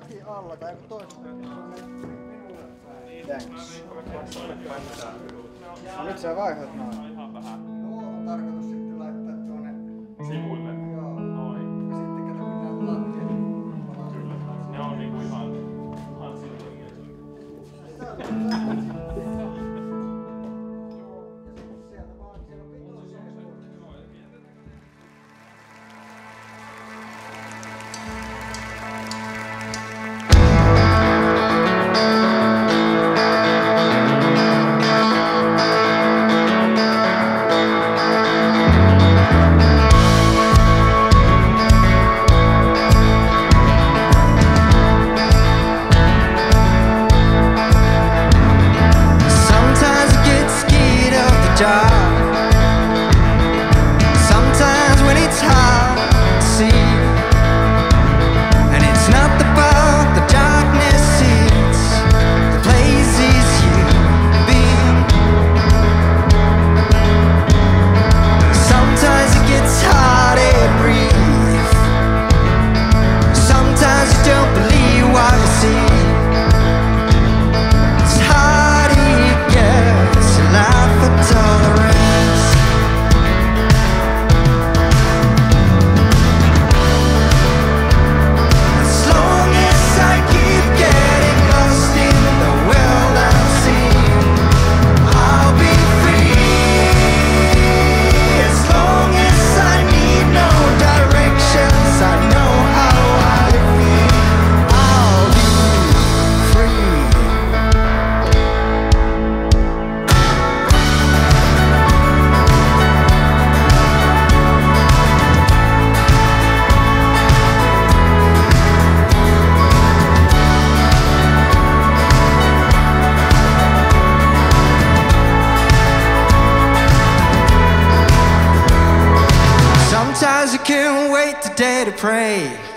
taki alla tai joku toinen. Thanks. No nyt sä vaihdat noin. Ihan vähän. Joo, on tarkoitus sitten laittaa tuonne sivuille. On. Niinku job can't wait today to pray.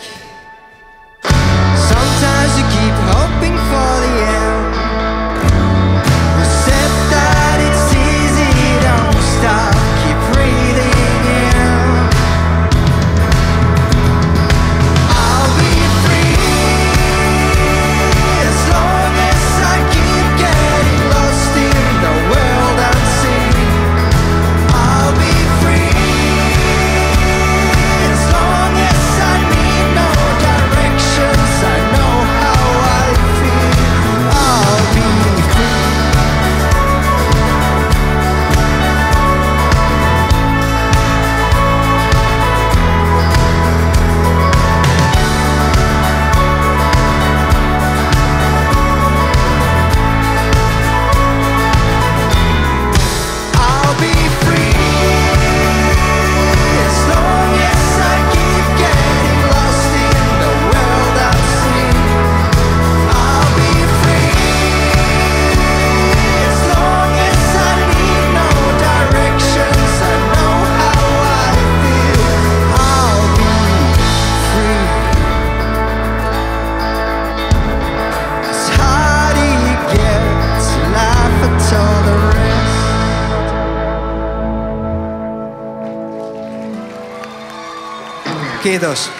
Kiitos.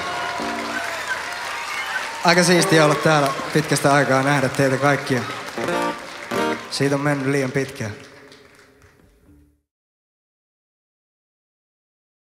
Aika siistiä olla täällä pitkästä aikaa nähdä teitä kaikkia. Siitä on mennyt liian pitkään.